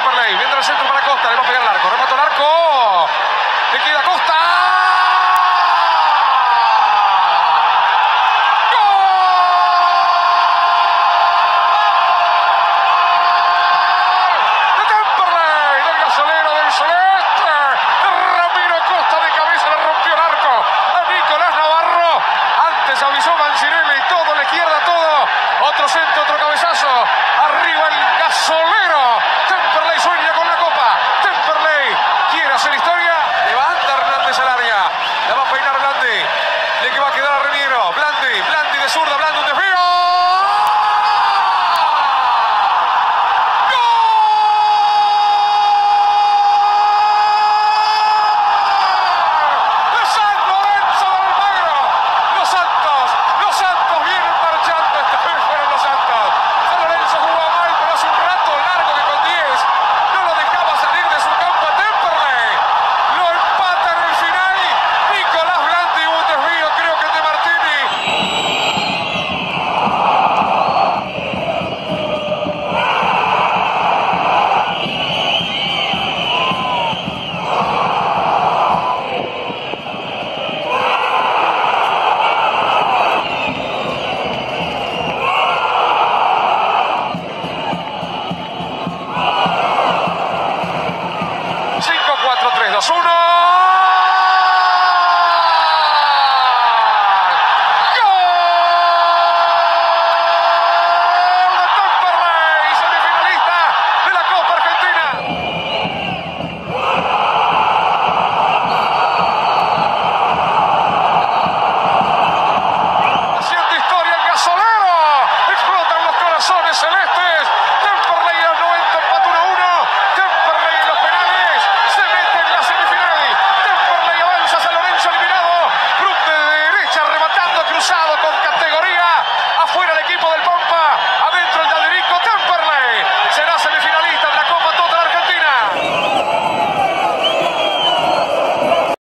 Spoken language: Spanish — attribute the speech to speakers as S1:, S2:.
S1: Temperley. Viendo el centro para Costa. Le va a pegar el